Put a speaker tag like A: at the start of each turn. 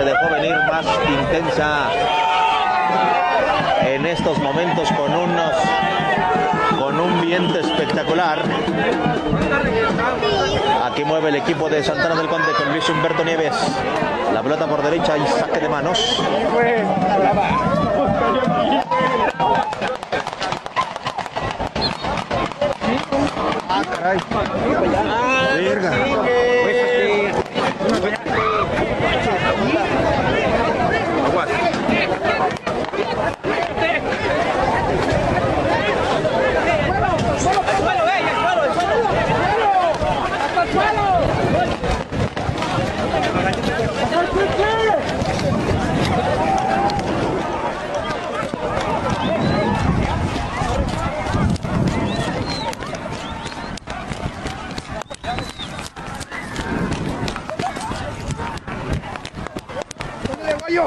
A: se dejó venir más intensa en estos momentos con unos con un viento espectacular. Aquí mueve el equipo de Santana del Conde con Luis Humberto Nieves. La pelota por derecha y saque de manos.
B: Ayo!